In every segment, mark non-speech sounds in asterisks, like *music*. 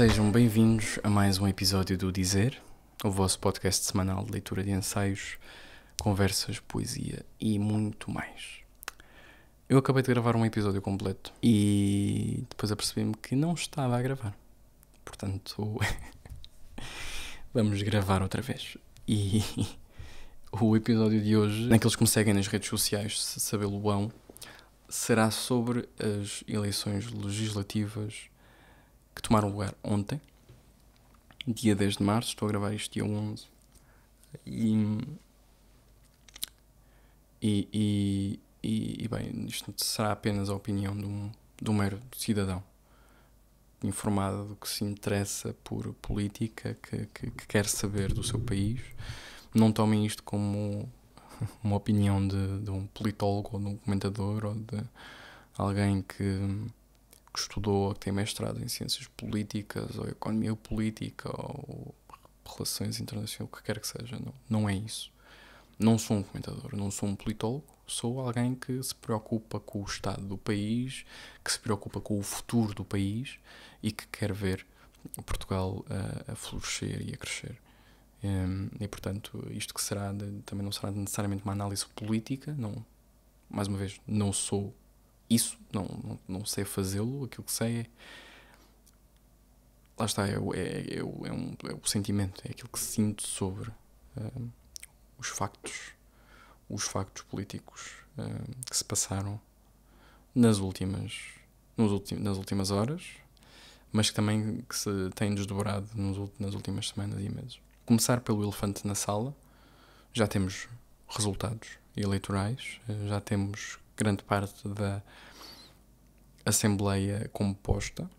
Sejam bem-vindos a mais um episódio do Dizer, o vosso podcast semanal de leitura de ensaios, conversas, poesia e muito mais. Eu acabei de gravar um episódio completo e depois apercebi-me que não estava a gravar. Portanto, *laughs* vamos gravar outra vez. E *laughs* o episódio de hoje, naqueles que me seguem nas redes sociais, se sabê-lo vão, será sobre as eleições legislativas que tomaram lugar ontem, dia 10 de março. Estou a gravar isto dia 11. E. E, e, e, e bem, isto será apenas a opinião de um, de um mero cidadão informado do que se interessa por política, que, que, que quer saber do seu país. Não tomem isto como *laughs* uma opinião de, de um politólogo ou de um comentador ou de alguém que, que estudou ou que tem mestrado em ciências políticas ou economia política ou relações internacionais, o que quer que seja. Não, não é isso. Não sou um comentador, não sou um politólogo, sou alguém que se preocupa com o estado do país, que se preocupa com o futuro do país e que quer ver Portugal a, a florescer e a crescer. Um, e portanto, isto que será de, também não será necessariamente uma análise política, não, mais uma vez, não sou isso, não, não, não sei fazê-lo, aquilo que sei é. Lá está, é, é, é, um, é o sentimento, é aquilo que sinto sobre um, os factos, os factos políticos um, que se passaram nas últimas, nos ultim, nas últimas horas, mas que também que se têm desdobrado nos, nas últimas semanas e meses começar pelo elefante na sala. Já temos resultados eleitorais, já temos grande parte da Assembleia composta.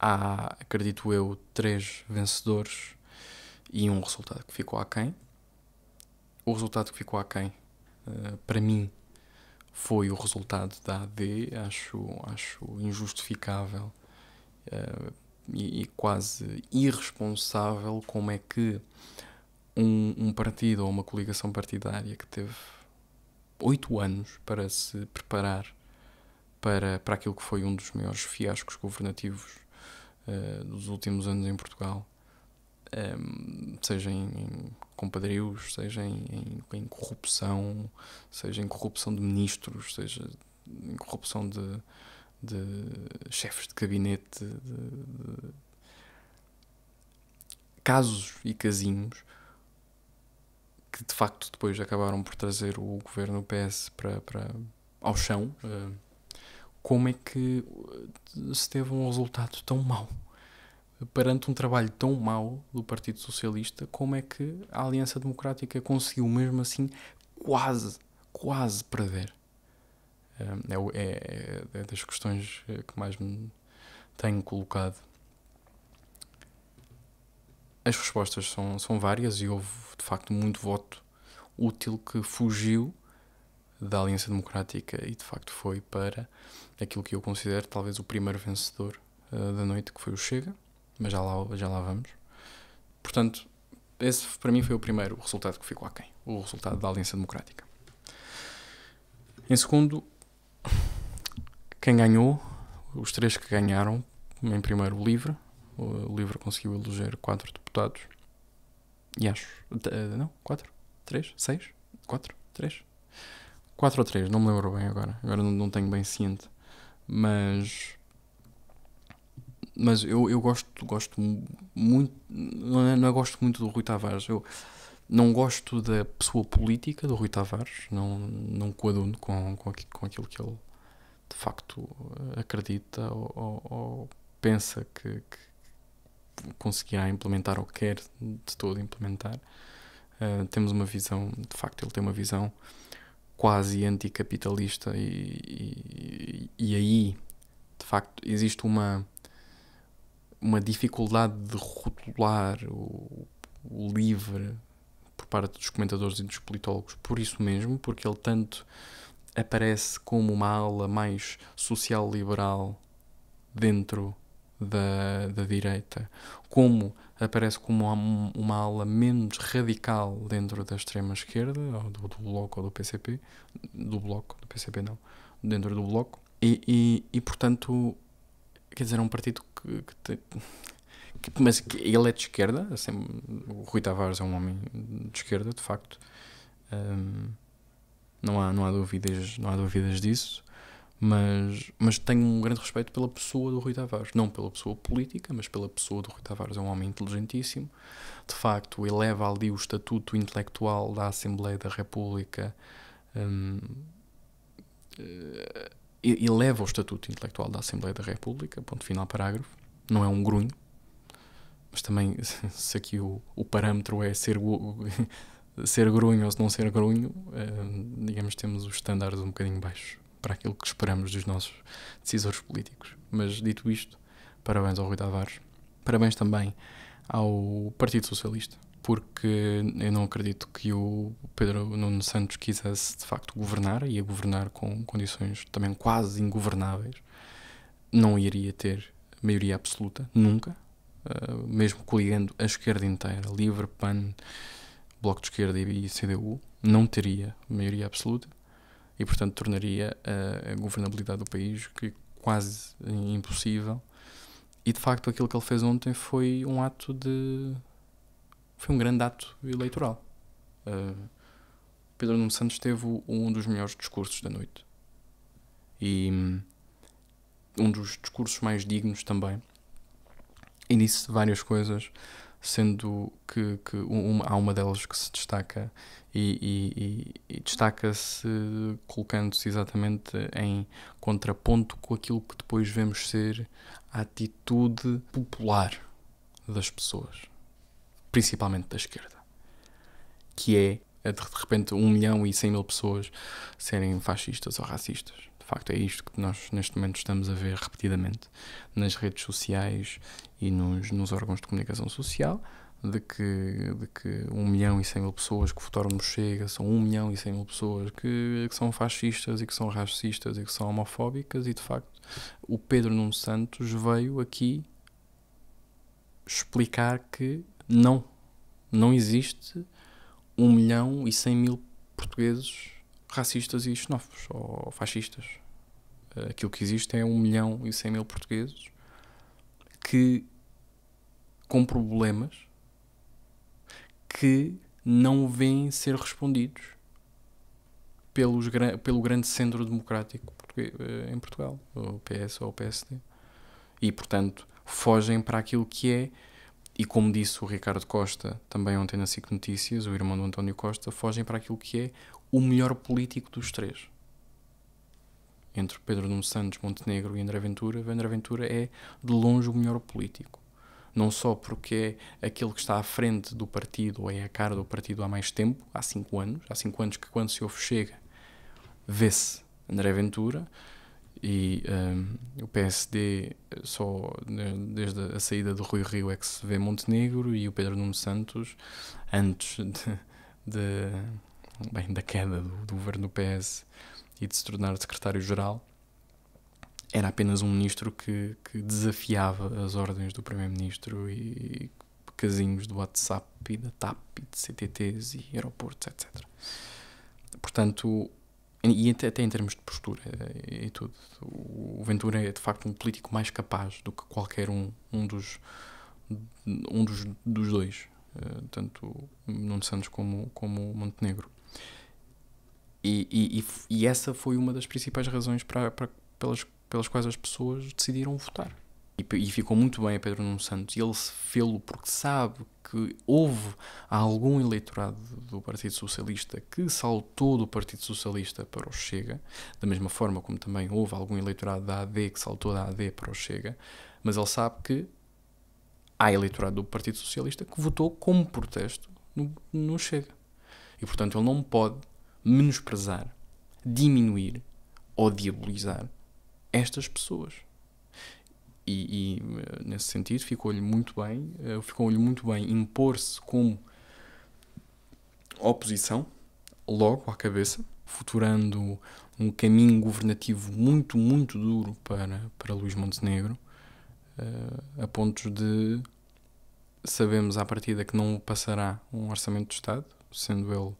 Há, acredito eu, três vencedores e um resultado que ficou aquém. O resultado que ficou aquém, uh, para mim, foi o resultado da AD. Acho, acho injustificável uh, e, e quase irresponsável como é que um, um, partido ou uma coligação partidária que teve oito anos para se preparar para, para aquilo que foi um dos maiores fiascos governativos uh, dos últimos anos em Portugal, um, ehm, seja em, em compadrios, seja em, em, em, corrupção, seja em corrupção de ministros, seja em corrupção de, de chefes de gabinete, de, de casos e casinhos que de facto depois acabaram por trazer o governo PS para, para ao chão. Uh, como é que se teve um resultado tão mau? Perante um trabalho tão mau do Partido Socialista, como é que a Aliança Democrática conseguiu mesmo assim quase, quase perder? É, é, é das questões eh, que mais me tenho colocado. As respostas são, são várias e houve de facto muito voto útil que fugiu da Aliança Democrática e de facto foi para aquilo que eu considero talvez o primeiro vencedor uh, da noite, que foi o Chega, mas já lá, já lá vamos. Portanto, esse para mim foi o primeiro resultado que ficou aquém, o resultado da Aliança Democrática. Em segundo, quem ganhou, os três que ganharam, em primeiro o LIVRE, o LIVRE conseguiu eleger quatro deputados, e acho, uh, não, quatro, três, seis, quatro, três, quatro ou três, não me lembro bem agora, agora não, não tenho bem ciente, mas mas eu, eu gosto, gosto muito, não é, não é gosto muito do Rui Tavares, eu não gosto da pessoa política do Rui Tavares, não, não coaduno com, com, com aquilo que ele de facto acredita ou, ou, ou pensa que, que, conseguirá implementar ou quer de todo implementar. Uh, temos uma visão, de facto, ele tem uma visão quase anticapitalista e, e, e aí, de facto, existe uma, uma dificuldade de rotular o, o livre por parte dos comentadores e dos politólogos por isso mesmo, porque ele tanto aparece como uma ala mais social-liberal dentro da, da direita, como aparece como uma, uma ala menos radical dentro da extrema-esquerda, ou do, do, Bloco ou do PCP, do Bloco, do PCP não, dentro do Bloco, e, e, e portanto, quer dizer, é um partido que, que, tem, que mas ele é de esquerda, assim, o Rui Tavares é um homem de esquerda, de facto. Um, não há, não há dúvidas, não há dúvidas disso mas, mas tenho um grande respeito pela pessoa do Rui Tavares. Não pela pessoa política, mas pela pessoa do Rui Tavares. É um homem inteligentíssimo. De facto, eleva ali o estatuto intelectual da Assembleia da República. Um, uh, eleva o estatuto intelectual da Assembleia da República, ponto final, parágrafo. Não é um grunho, mas também, *laughs* se aqui o, o parâmetro é ser, *laughs* ser grunho ou se não ser grunho, uh, digamos, temos os estándares um bocadinho baixos para aquilo que esperamos dos nossos decisores políticos. Mas dito isto, parabéns ao Rui Tavares, parabéns também ao Partido Socialista, porque eu não acredito que o Pedro Nuno Santos quisesse de facto governar, ia governar com condições também quase ingovernáveis, não iria ter maioria absoluta, nunca, uh, mesmo coligando a esquerda inteira, Livre, PAN, Bloco de Esquerda e CDU, não teria maioria absoluta e, portanto, tornaria a, a governabilidade do país quase impossível. E, de facto, aquilo que ele fez ontem foi um ato de. foi um grande ato eleitoral. Uh, Pedro Nuno Santos teve um dos melhores discursos da noite. E um dos discursos mais dignos também. E disse várias coisas sendo que, que uma, há uma delas que se destaca e, e, e destaca-se colocando-se exatamente em contraponto com aquilo que depois vemos ser a atitude popular das pessoas, principalmente da esquerda, que é de repente um milhão e cem mil pessoas serem fascistas ou racistas. Facto, é isto que nós neste momento estamos a ver repetidamente nas redes sociais e nos, nos órgãos de comunicação social, de que, de que 1 milhão e 100 mil pessoas que votaram no Chega são 1 milhão e 100 mil pessoas que, que são fascistas e que são racistas e que são homofóbicas, e de facto o Pedro Nuno Santos veio aqui explicar que não, não existe 1 milhão e 100 mil portugueses racistas e xenófobos ou fascistas. Aquilo que existe é 1 milhão e 100 mil portugueses que com problemas que não vêm ser respondidos pelos, pelo grande centro democrático eh, em Portugal, o PS ou o PSD. E, portanto, fogem para aquilo que é, e como disse o Ricardo Costa, também ontem na SIC Notícias, o irmão do António Costa, fogem para aquilo que é o melhor político dos três. Entre Pedro Nuno Santos, Montenegro e André Ventura, André Ventura é de longe o melhor político. Não só porque é aquele que está à frente do partido ou é a cara do partido há mais tempo, há cinco anos, há cinco anos que quando se ouve chega vê-se André Ventura e um, o PSD só desde a saída do Rui Rio é que se vê Montenegro e o Pedro Nuno Santos antes de, de bem, da queda do, do governo do PS e de se tornar secretário-geral era apenas um ministro que, que desafiava as ordens do primeiro-ministro e casinhos do WhatsApp e da TAP e de CTTs e aeroportos, etc. Portanto, e até em termos de postura e tudo, o Ventura é de facto um político mais capaz do que qualquer um, um, dos, um dos, dos dois, eh, tanto Nuno Santos como, como Montenegro. E, e, e, essa foi uma das principais razões para, para, pelas pelas quais as pessoas decidiram votar. E, e ficou muito bem a Pedro Nuno Santos. Ele fê-lo porque sabe que houve algum eleitorado do Partido Socialista que saltou do Partido Socialista para o Chega, da mesma forma como também houve algum eleitorado da AD que saltou da AD para o Chega, mas ele sabe que há eleitorado do Partido Socialista que votou como protesto no, no Chega. E portanto ele não pode menosprezar, diminuir ou diabolizar estas pessoas. E, e eh, nesse sentido ficou-lhe muito bem, eh, ficou-lhe muito bem impor-se como oposição, logo à cabeça, futurando um caminho governativo muito, muito duro para, para Luís Montenegro, uh, a pontos de sabemos à partida que não passará um orçamento de Estado, sendo ele,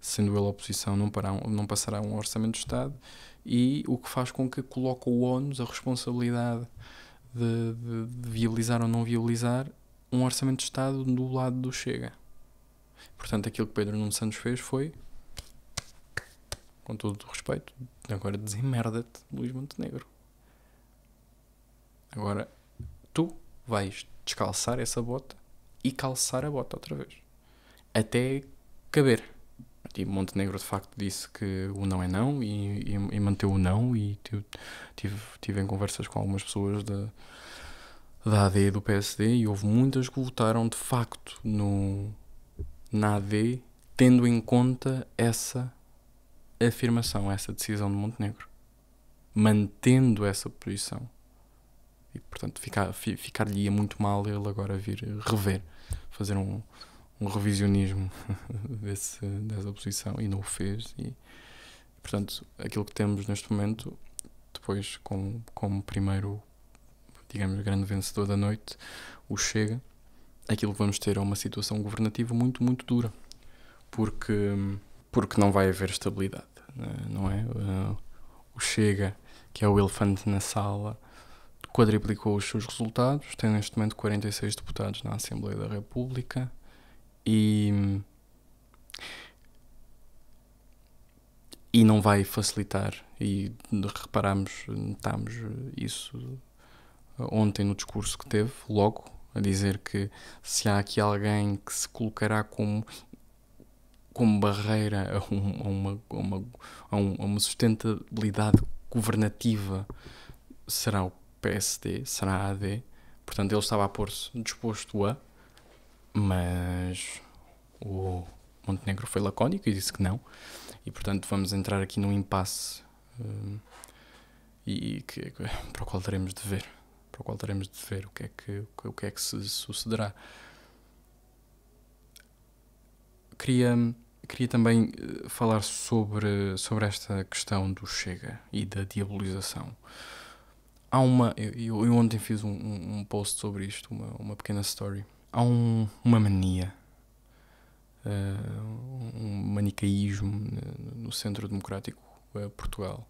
sendo ele oposição, não, pará, não passará um orçamento de Estado, e o que faz com que coloque o ONU, a responsabilidade de, de, de viabilizar ou não viabilizar um orçamento de Estado do lado do Chega. Portanto, aquilo que Pedro Nuno Santos fez foi, com todo o respeito, agora desemmerda-te, Luís Montenegro. Agora, tu vais descalçar essa bota e calçar a bota outra vez. Até caber. E Montenegro de facto disse que o não é não e, e, e manteve o não e tive, tive em conversas com algumas pessoas da, da AD e do PSD e houve muitas que votaram de facto no, na AD tendo em conta essa afirmação, essa decisão de Montenegro. Mantendo essa posição. E portanto ficar, ficar-lhe ia muito mal ele agora vir rever, fazer um, um revisionismo *laughs* desse, dessa posição e não o fez. E, portanto, aquilo que temos neste momento, depois como, como primeiro, digamos, grande vencedor da noite, o Chega, aquilo que vamos ter é uma situação governativa muito, muito dura. Porque, porque não vai haver estabilidade, não é? O Chega, que é o elefante na sala, quadriplicou os seus resultados, tem neste momento 46 deputados na Assembleia da República e, e não vai facilitar. E reparamos, notámos isso ontem no discurso que teve, logo, a dizer que se há aqui alguém que se colocará como, como barreira a, a uma, a, uma, a uma sustentabilidade governativa, será o PSD, será a AD. Portanto, ele estava a pôr-se disposto a, mas o Montenegro foi lacónico e disse que não. E, portanto, vamos entrar aqui num impasse um, e que, *laughs* para o qual teremos de ver. Para o qual teremos de ver o que é que, o que, é que se sucederá. Queria, queria também eh, falar sobre, sobre esta questão do Chega e da diabolização há uma. Eu, eu ontem fiz um, um, post sobre isto, uma, uma pequena story. Há um, uma mania, uh, um manicaísmo no Centro Democrático uh, Portugal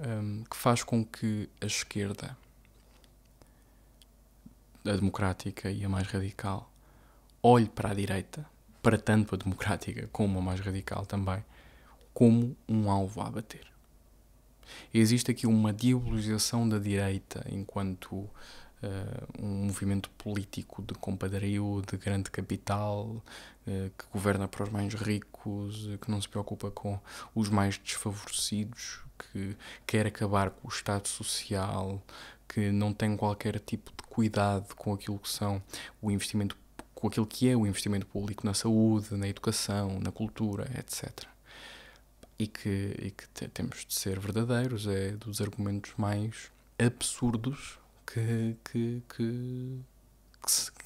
um, que faz com que a esquerda, a democrática e a mais radical, olhe para a direita, para tanto a democrática como a mais radical também, como um alvo a bater. Existe aqui uma diabolização da direita enquanto uh, um movimento político de compadrio, de grande capital, uh, que governa para os mais ricos, uh, que não se preocupa com os mais desfavorecidos, que quer acabar com o Estado Social, que não tem qualquer tipo de cuidado com aquilo que são o investimento com aquilo que é o investimento público na saúde, na educação, na cultura, etc e que, e que temos de ser verdadeiros, é dos argumentos mais absurdos que, que, que,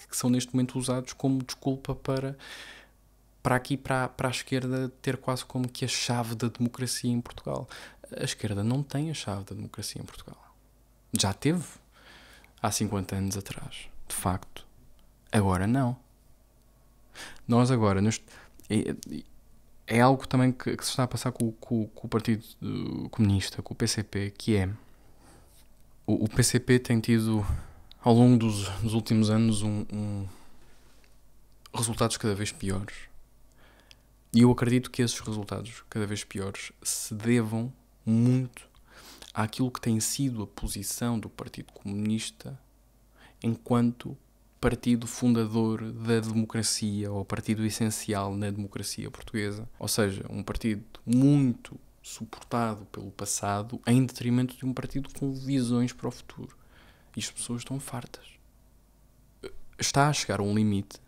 que, são neste momento usados como desculpa para, para aqui, para, para a esquerda, ter quase como que a chave da democracia em Portugal. A esquerda não tem a chave da democracia em Portugal. Já teve há 50 anos atrás, de facto. Agora não. Nós agora, neste, é algo também que, que, se está a passar com, com, com, o Partido Comunista, com o PCP, que é o, PCP tem tido ao longo dos, dos últimos anos um, um, resultados cada vez piores. E eu acredito que esses resultados cada vez piores se devam muito àquilo que tem sido a posição do Partido Comunista enquanto partido fundador da democracia, ou partido essencial na democracia portuguesa. Ou seja, um partido muito suportado pelo passado em detrimento de um partido com visões para o futuro. E as pessoas estão fartas. Está a chegar um limite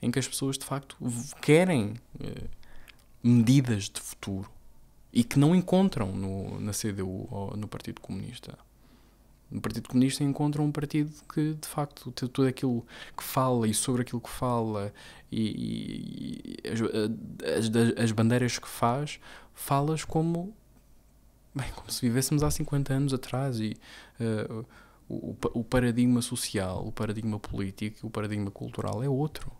em que as pessoas de facto querem eh, medidas de futuro e que não encontram no, na CDU ou no Partido Comunista no Partido Comunista encontra um partido que, de facto, tudo aquilo que fala e sobre aquilo que fala e, e as, as, as, bandeiras que faz, falas como, bem, como se vivêssemos há 50 anos atrás e uh, o, o paradigma social, o paradigma político, o paradigma cultural é outro.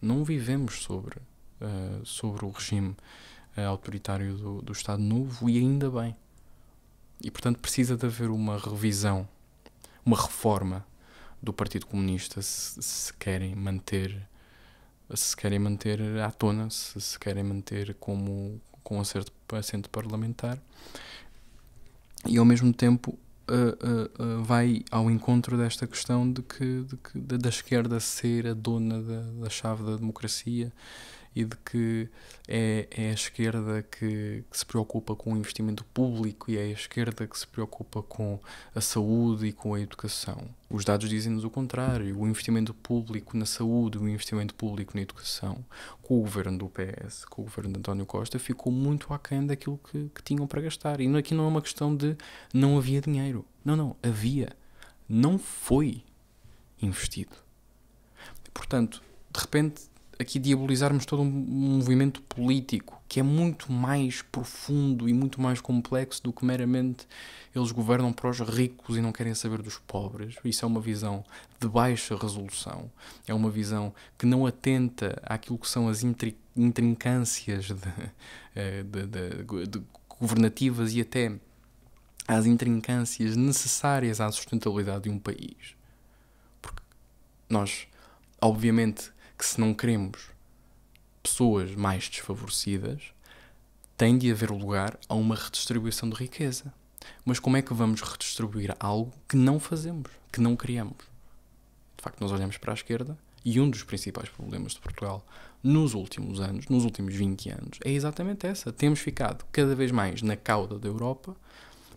Não vivemos sobre, uh, sobre o regime uh, autoritário do, do Estado Novo e ainda bem. E portanto precisa de haver uma revisão uma reforma do Partido Comunista se, se querem manter se querem manter à tona, se, se querem manter como com acerto, assento parlamentar. E ao mesmo tempo uh, uh, uh, vai ao encontro desta questão de que, de que da esquerda ser a dona da, da chave da democracia e de que é, é a esquerda que, que, se preocupa com o investimento público e é a esquerda que se preocupa com a saúde e com a educação. Os dados dizem-nos o contrário. O investimento público na saúde, o investimento público na educação, com o governo do PS, com o governo de António Costa, ficou muito aquém daquilo que, que tinham para gastar. E aqui não é uma questão de não havia dinheiro. Não, não, havia. Não foi investido. Portanto, de repente aqui diabolizarmos todo um movimento político que é muito mais profundo e muito mais complexo do que meramente eles governam para os ricos e não querem saber dos pobres. Isso é uma visão de baixa resolução, é uma visão que não atenta àquilo que são as intrincâncias de, *laughs* eh, de, de, de governativas e até às intrincâncias necessárias à sustentabilidade de um país. Porque nós, obviamente, que se não queremos pessoas mais desfavorecidas, tem de haver lugar a uma redistribuição de riqueza. Mas como é que vamos redistribuir algo que não fazemos, que não criamos? De facto, nós olhamos para a esquerda e um dos principais problemas de Portugal nos últimos anos, nos últimos 20 anos, é exatamente essa. Temos ficado cada vez mais na cauda da Europa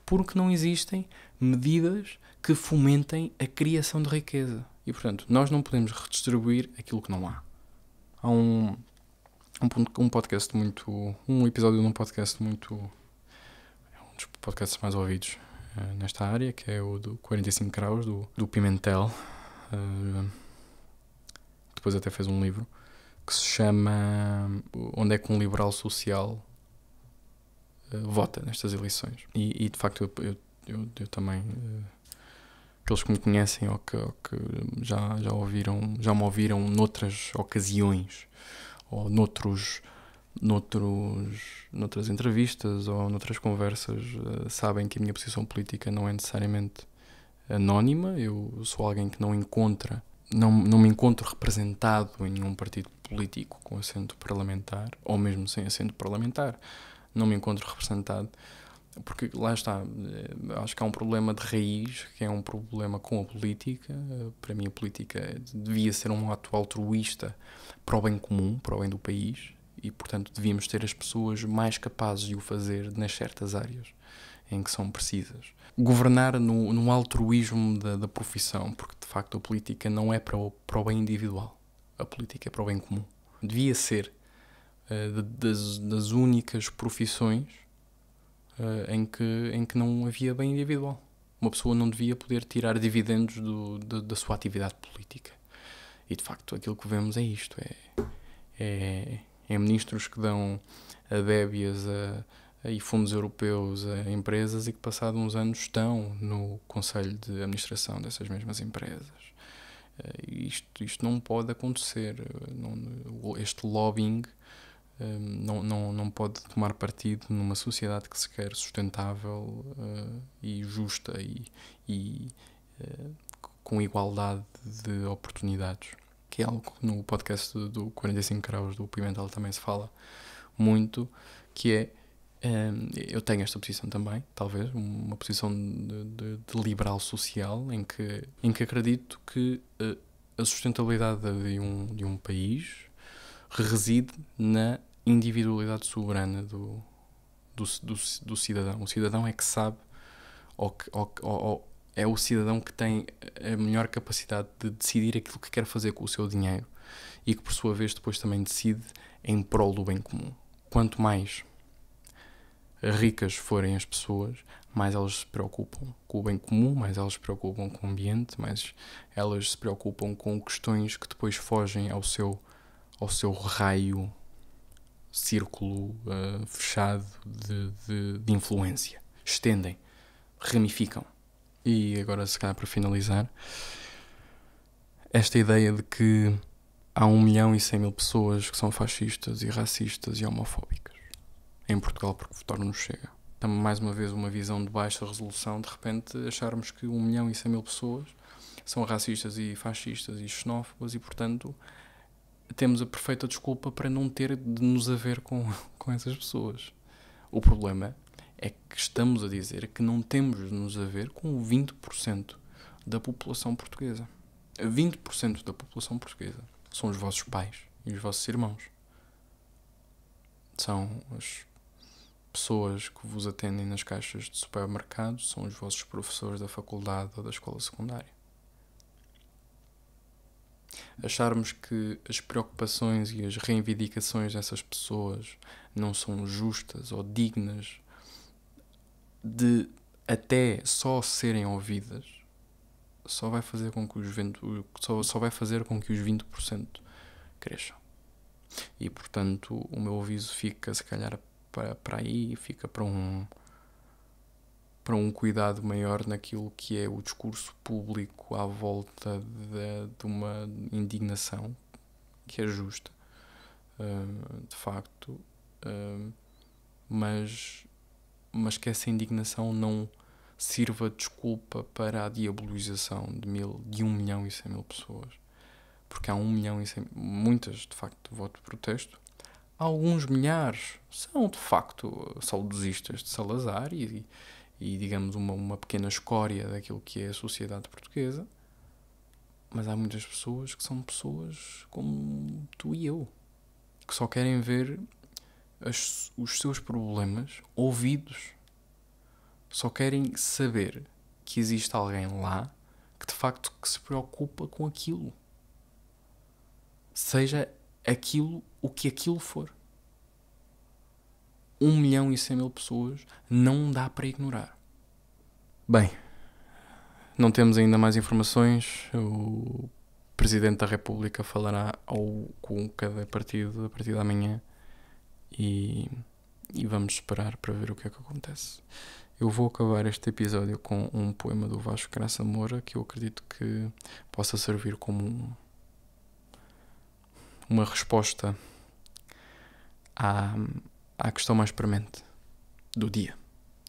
porque não existem medidas que fomentem a criação de riqueza. E, portanto, nós não podemos redistribuir aquilo que não há. Há um, um, um podcast muito. Um episódio de um podcast muito. É um dos podcasts mais ouvidos uh, nesta área, que é o do 45 Graus, do, do Pimentel. Uh, depois até fez um livro que se chama Onde é que um liberal social uh, vota nestas eleições. E, e de facto eu, eu, eu, eu também aqueles que me conhecem ou que, ou que, já, já ouviram, já me ouviram noutras ocasiões ou noutros, noutros, noutras entrevistas ou noutras conversas uh, sabem que a minha posição política não é necessariamente anónima. Eu sou alguém que não encontra, não, não me encontro representado em nenhum partido político com assento parlamentar ou mesmo sem assento parlamentar. Não me encontro representado porque lá está, eh, acho que há um problema de raiz, que é um problema com a política. Para mim, a política devia ser um ato altruísta para o bem comum, para o bem do país, e portanto devíamos ter as pessoas mais capazes de o fazer nas certas áreas em que são precisas. Governar no, no altruísmo da, da profissão, porque de facto a política não é para o, para o bem individual, a política é para o bem comum. Devia ser uh, das, das únicas profissões uh, em, que, em que não havia bem individual. Uma pessoa não devia poder tirar dividendos do, da sua atividade política. E de facto aquilo que vemos é isto: é, é, é ministros que dão adébias a, a, e fundos europeus a empresas e que, passados uns anos, estão no conselho de administração dessas mesmas empresas. Uh, isto, isto não pode acontecer. Não, este lobbying não, não, não pode tomar partido numa sociedade que se quer sustentável uh, e justa e, e uh, com igualdade de oportunidades. Que é algo que no podcast do 45 Graus do Pimentel também se fala muito, que é um, eu tenho esta posição também, talvez, uma posição de, de, de liberal social, em que, em que acredito que uh, a sustentabilidade de um, de um país reside na individualidade soberana do, do, do, do, cidadão. O cidadão é que sabe, ou, que, ou, ou, é o cidadão que tem a melhor capacidade de decidir aquilo que quer fazer com o seu dinheiro e que, por sua vez, depois também decide em prol do bem comum. Quanto mais ricas forem as pessoas, mais elas se preocupam com o bem comum, mais elas se preocupam com o ambiente, mais elas se preocupam com questões que depois fogem ao seu, ao seu raio círculo uh, fechado de, de, de, influência. Estendem, ramificam. E agora, se calhar, para finalizar, esta ideia de que há um milhão e cem mil pessoas que são fascistas e racistas e homofóbicas em Portugal porque votaram no Chega. mais uma vez uma visão de baixa resolução, de repente acharmos que 1 milhão e 100 mil pessoas são racistas e fascistas e xenófobas e, portanto, temos a perfeita desculpa para não ter de nos haver com, *laughs* com essas pessoas. O problema é que estamos a dizer que não temos de nos haver com 20% da população portuguesa. 20% da população portuguesa são os vossos pais e os vossos irmãos. São as pessoas que vos atendem nas caixas de supermercado, são os vossos professores da faculdade ou da escola secundária. Acharmos que as preocupações e as reivindicações dessas pessoas não são justas ou dignas de até só serem ouvidas só vai fazer com que os 20, só, só vai fazer com que os 20% cresçam. E portanto o meu aviso fica se calhar para, para aí, fica para um para um cuidado maior naquilo que é o discurso público à volta de, de uma indignação que é justa, uh, de facto, uh, mas, mas que essa indignação não sirva de desculpa para a diabolização de, mil, de 1 um milhão e 100 mil pessoas. Porque há 1 um milhão e 100 muitas, de facto, de voto de protesto. Alguns milhares são, de facto, saudosistas de Salazar e, e digamos, uma, uma pequena escória daquilo que é a sociedade portuguesa. Mas há muitas pessoas que são pessoas como tu e eu, que só querem ver as, os seus problemas ouvidos só querem saber que existe alguém lá que de facto que se preocupa com aquilo. Seja aquilo o que aquilo for. Um milhão e cem mil pessoas não dá para ignorar. Bem, não temos ainda mais informações. O Presidente da República falará ao, com cada partido a partir da manhã e, e vamos esperar para ver o que é que acontece. Eu vou acabar este episódio com um poema do Vasco Graça Moura que eu acredito que possa servir como um, uma resposta à, à questão mais premente do dia,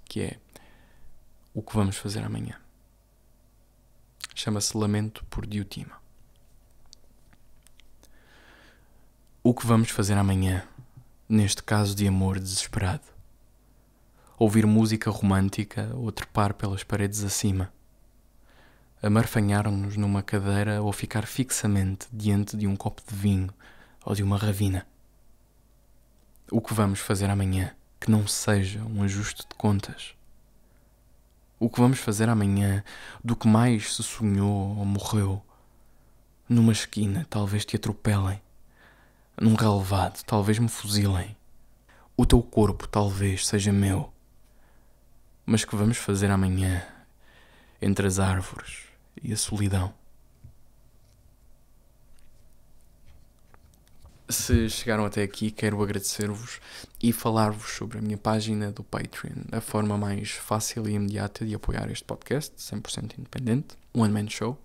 que é o que vamos fazer amanhã. Chama-se Lamento por Diotima. O que vamos fazer amanhã, neste caso de amor desesperado? ouvir música romântica ou trepar pelas paredes acima. Amarfanhar-nos numa cadeira ou ficar fixamente diante de um copo de vinho ou de uma ravina. O que vamos fazer amanhã que não seja um ajuste de contas? O que vamos fazer amanhã do que mais se sonhou ou morreu? Numa esquina, talvez te atropelem. Num relevado, talvez me fuzilem. O teu corpo talvez seja meu mas que vamos fazer amanhã entre as árvores e a solidão. Se chegaram até aqui, quero agradecer-vos e falar-vos sobre a minha página do Patreon, a forma mais fácil e imediata de apoiar este podcast, 100% independente, One Man Show.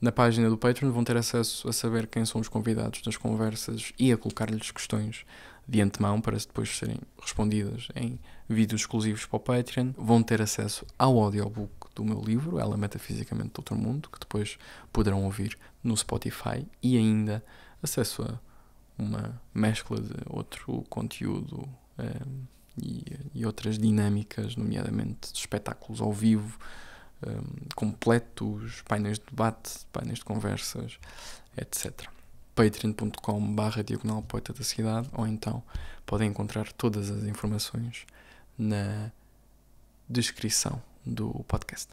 Na página do Patreon vão ter acesso a saber quem são os convidados das conversas e a colocar-lhes questões de antemão para depois serem respondidas em vídeos exclusivos para o Patreon. Vão ter acesso ao audiobook do meu livro, Ela Metafisicamente do Outro Mundo, que depois poderão ouvir no Spotify e ainda acesso a uma mescla de outro conteúdo um, eh, e, e, outras dinâmicas, nomeadamente de espetáculos ao vivo, um, eh, completos, painéis de debate, painéis de conversas, etc patreon.com barra diagonal poeta da cidade ou então podem encontrar todas as informações na descrição do podcast.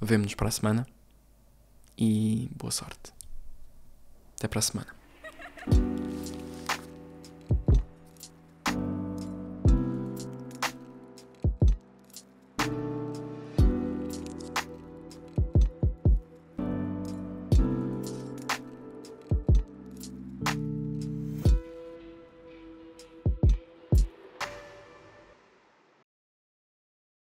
Vemo-nos para a semana e boa sorte. Até para a semana.